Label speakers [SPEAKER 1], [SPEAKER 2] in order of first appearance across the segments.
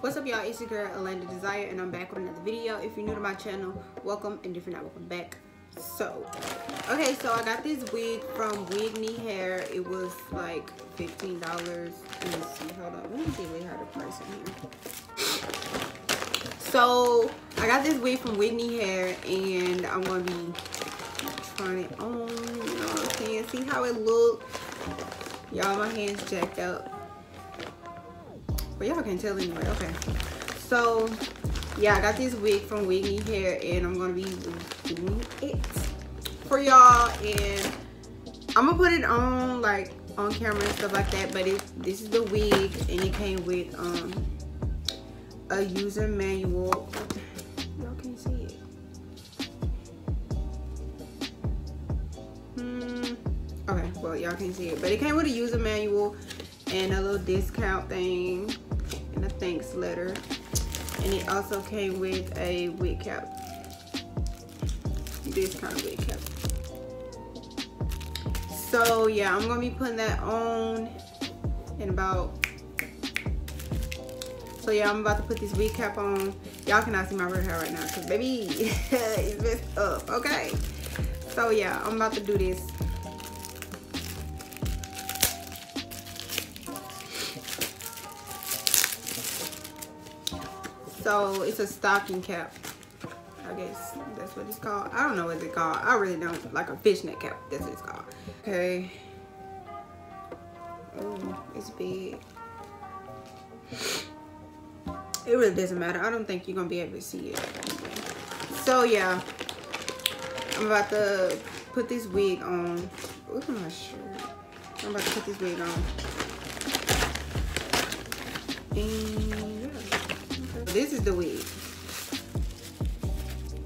[SPEAKER 1] What's up y'all, it's your girl Alanda D'Sire and I'm back with another video. If you're new to my channel, welcome and if you're not, welcome back. So, okay, so I got this wig from Wignee Hair. It was like $15. Let me see, hold on. Let me see they had a price in here. So, I got this wig from Wignee Hair and I'm going to be trying it on. You know what I'm saying? See how it looks. Y'all, my hand's jacked up. But y'all can tell anyway. Okay. So, yeah, I got this wig from Wignee Hair and I'm to be doing it for y'all. And I'm to put it on like on camera and stuff like that. But it, this is the wig and it came with um a user manual. Y'all can see it. Hmm. Okay, well, y'all can see it. But it came with a user manual and a little discount thing thanks letter. And it also came with a wig cap. This kind of wig cap. So yeah i'm gonna be putting that on in about so yeah i'm about to put this wig cap on. Y'all cannot see my red hair right now because baby it's messed up okay? So yeah i'm about to do this So it's a stocking cap. I guess that's what it's called. I don't know what it's called. I really don't like a fishnet cap. That's what it's called. Okay. Oh, it's big. It really doesn't matter. I don't think you're gonna be able to see it. So yeah, I'm about to put this wig on. Look at my shirt. I'm about to put this wig on. And this is the wig.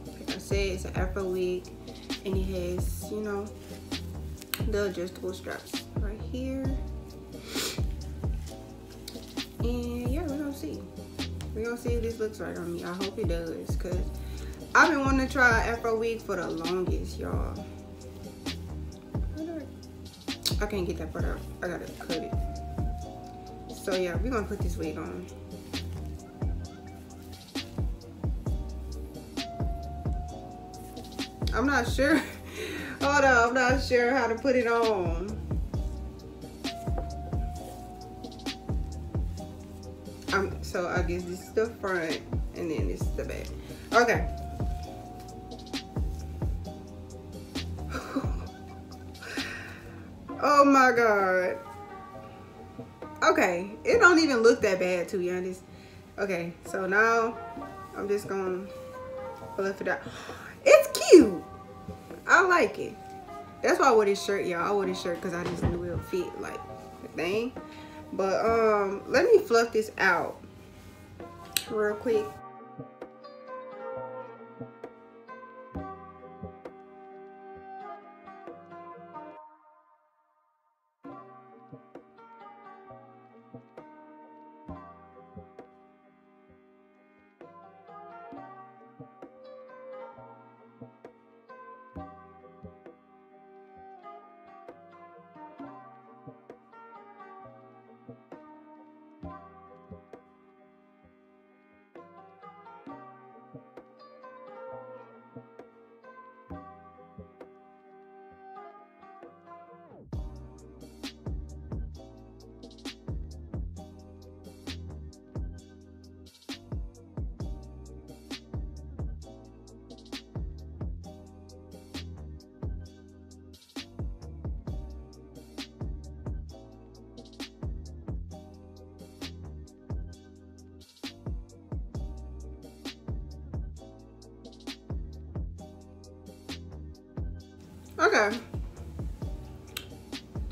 [SPEAKER 1] Like I said, it's an Afro wig and it has, you know, the adjustable straps right here. And yeah, we're gonna see. We're gonna see if this looks right on me. I hope it does, cause I've been wanting to try Afro wig for the longest, y'all. I can't get that part out. I gotta cut it. So yeah, we're gonna put this wig on. I'm not sure. Hold on, I'm not sure how to put it on. Um, so I guess this is the front and then this is the back. Okay. oh my God. Okay, it don't even look that bad to be honest. Okay, so now I'm just gonna fluff it out. I like it. That's why I wore this shirt, y'all. I wore this shirt because I just knew it would fit like the thing. But um, let me fluff this out real quick.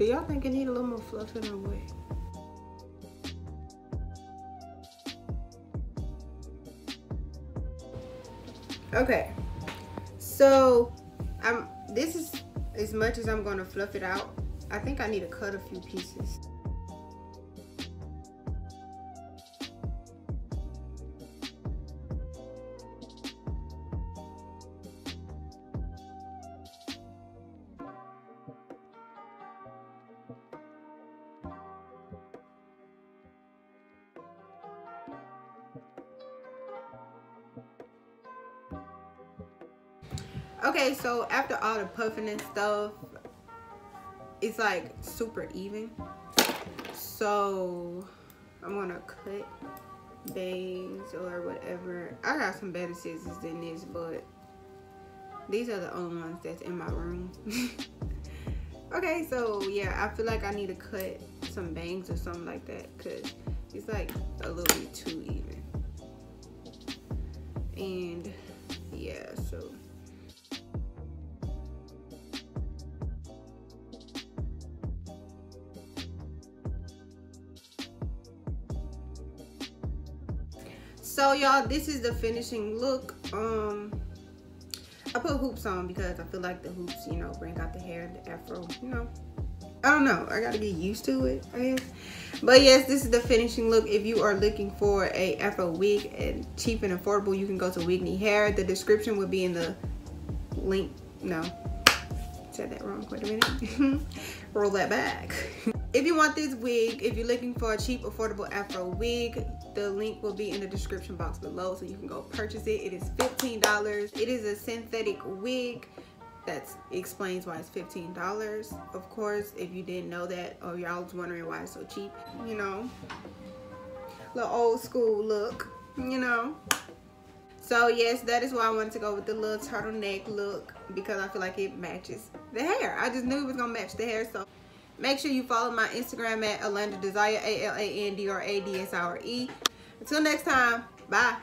[SPEAKER 1] Do y'all think it need a little more fluffing or what? Okay. So, I'm this is as much as I'm to fluff it out. I think I need to cut a few pieces. Okay, so after all the puffing and stuff, it's like super even. So I'm gonna cut bangs or whatever. I got some better scissors than this, but these are the only ones that's in my room. okay, so yeah, I feel like I need to cut some bangs or something like that because it's like a little bit too even. And yeah, so so y'all this is the finishing look. Um i put hoops on because i feel like the hoops you know bring out the hair and the afro you know. I don't know. I gotta get used to it i guess. But yes this is the finishing look. If you are looking for a afro wig and cheap and affordable you can go to Wignee hair. The description will be in the link. No. Said that wrong wait a minute. Roll that back. If you want this wig if you're looking for a cheap affordable afro wig the link will be in the description box below so you can go purchase it. It is $15 it is a synthetic wig that explains why it's $15 of course if you didn't know that or y'all was wondering why it's so cheap you know. The old school look you know. So yes that is why I wanted to go with the little turtleneck look because I feel like it matches the hair. I just knew it was gonna match the hair so Make sure you follow my Instagram at A'Landra D'Sire, A-L-A-N-D-R-A-D-S-I-R-E. Until next time, bye.